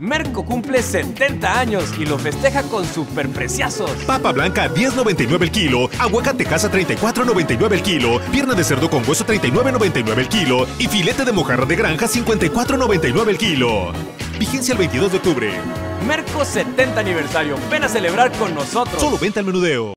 Merco cumple 70 años y lo festeja con superpreciazos. Papa blanca 10.99 el kilo, aguacate casa 34.99 el kilo, pierna de cerdo con hueso 39.99 el kilo y filete de mojarra de granja 54.99 el kilo. Vigencia el 22 de octubre. Merco 70 aniversario. Ven a celebrar con nosotros. Solo venta al menudeo.